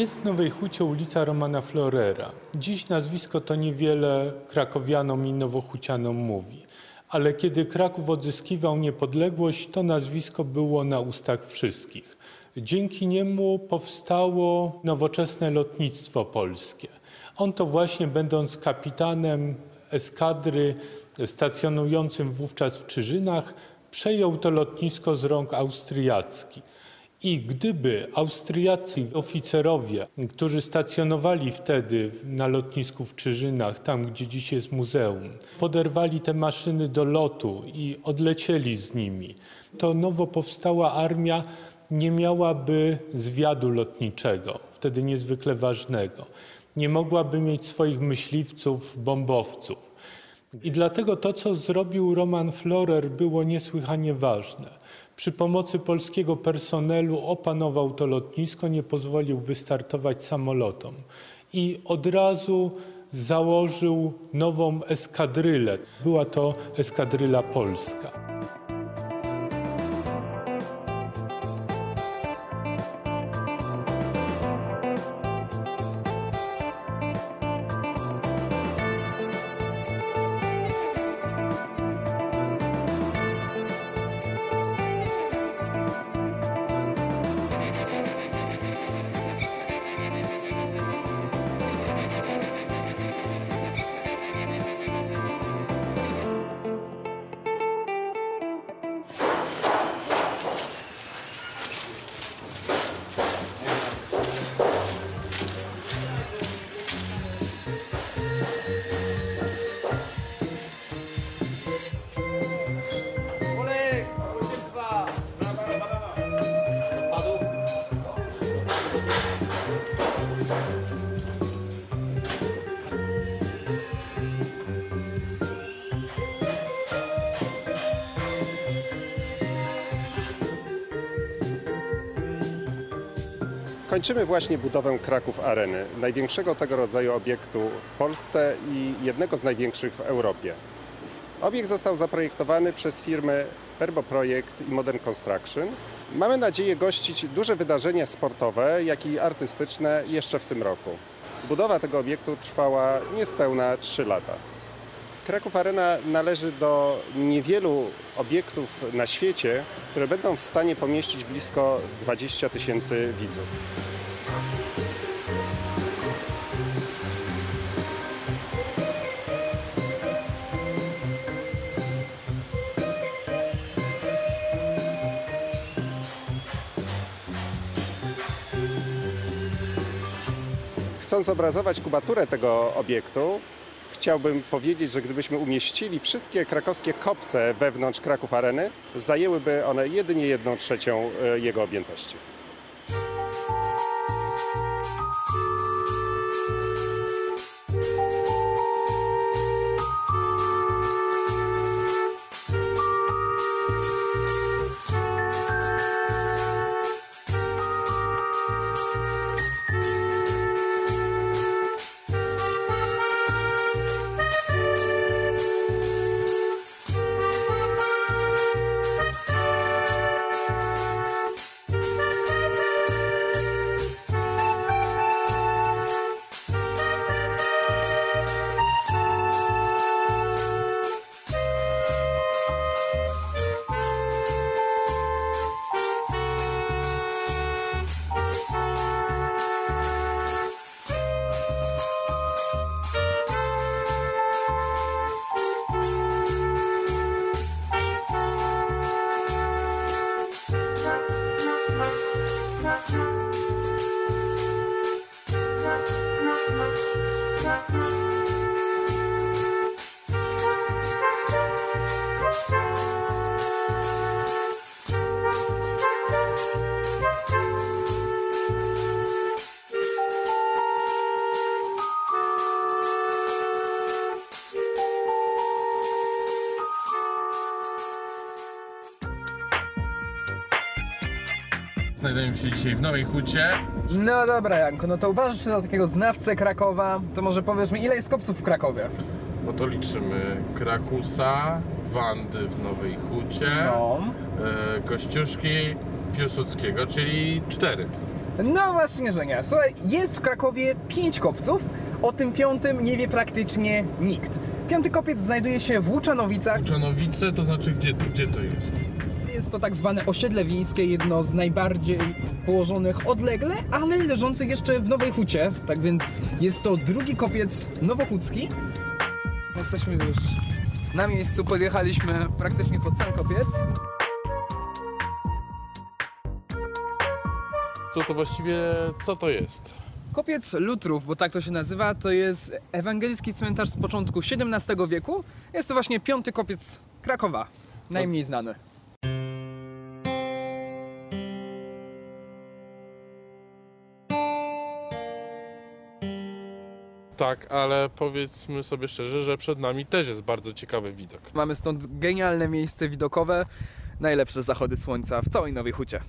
Jest w Nowej Hucie ulica Romana Florera. Dziś nazwisko to niewiele krakowianom i nowochucianom mówi. Ale kiedy Kraków odzyskiwał niepodległość, to nazwisko było na ustach wszystkich. Dzięki niemu powstało nowoczesne lotnictwo polskie. On to właśnie będąc kapitanem eskadry stacjonującym wówczas w Czyżynach, przejął to lotnisko z rąk austriackich. I gdyby austriaccy oficerowie, którzy stacjonowali wtedy na lotnisku w Czyżynach, tam gdzie dziś jest muzeum, poderwali te maszyny do lotu i odlecieli z nimi, to nowo powstała armia nie miałaby zwiadu lotniczego, wtedy niezwykle ważnego. Nie mogłaby mieć swoich myśliwców, bombowców. I dlatego to, co zrobił Roman Florer, było niesłychanie ważne. Przy pomocy polskiego personelu opanował to lotnisko, nie pozwolił wystartować samolotom i od razu założył nową eskadrylę. Była to eskadryla polska. Kończymy właśnie budowę Kraków Areny, największego tego rodzaju obiektu w Polsce i jednego z największych w Europie. Obiekt został zaprojektowany przez firmy Perbo Projekt i Modern Construction. Mamy nadzieję gościć duże wydarzenia sportowe, jak i artystyczne jeszcze w tym roku. Budowa tego obiektu trwała niespełna 3 lata. Kraków Arena należy do niewielu obiektów na świecie, które będą w stanie pomieścić blisko 20 tysięcy widzów. Chcąc obrazować kubaturę tego obiektu, chciałbym powiedzieć, że gdybyśmy umieścili wszystkie krakowskie kopce wewnątrz Kraków Areny, zajęłyby one jedynie jedną trzecią e, jego objętości. Znajdujemy się dzisiaj w Nowej Hucie. No dobra, Janko, no to uważasz się za takiego znawcę Krakowa, to może powiesz mi, ile jest kopców w Krakowie? No to liczymy Krakusa, Wandy w Nowej Hucie, No. e, Kościuszki, Piłsudskiego, czyli cztery. No właśnie, że nie. Słuchaj, jest w Krakowie pięć kopców, o tym piątym nie wie praktycznie nikt. Piąty kopiec znajduje się w Łuczanowicach. Czanowice, to znaczy gdzie gdzie to jest? Jest to tak zwane osiedle wiejskie, jedno z najbardziej położonych odlegle, ale leżących jeszcze w Nowej Hucie. Tak więc jest to drugi kopiec nowochódzki. Jesteśmy już na miejscu, podjechaliśmy praktycznie pod sam kopiec. Co to właściwie, co to jest? Kopiec Lutrów, bo tak to się nazywa, to jest ewangelicki cmentarz z początku XVII wieku. Jest to właśnie piąty kopiec Krakowa, najmniej znany. Tak, ale powiedzmy sobie szczerze, że przed nami też jest bardzo ciekawy widok. Mamy stąd genialne miejsce widokowe, najlepsze zachody słońca w całej Nowej Hucie.